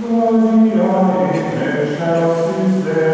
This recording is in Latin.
Gloria in excelsis Deo